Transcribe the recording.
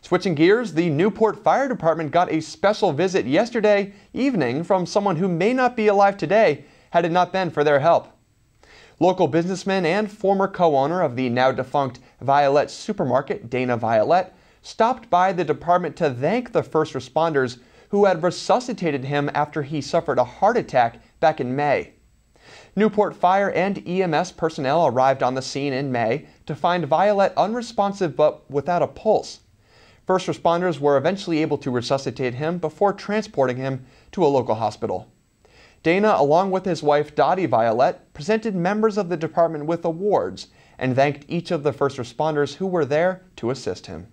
Switching gears, the Newport Fire Department got a special visit yesterday evening from someone who may not be alive today had it not been for their help. Local businessman and former co-owner of the now defunct Violette supermarket, Dana Violette, stopped by the department to thank the first responders who had resuscitated him after he suffered a heart attack back in May. Newport Fire and EMS personnel arrived on the scene in May to find Violette unresponsive but without a pulse. First responders were eventually able to resuscitate him before transporting him to a local hospital. Dana, along with his wife Dodi Violette, presented members of the department with awards and thanked each of the first responders who were there to assist him.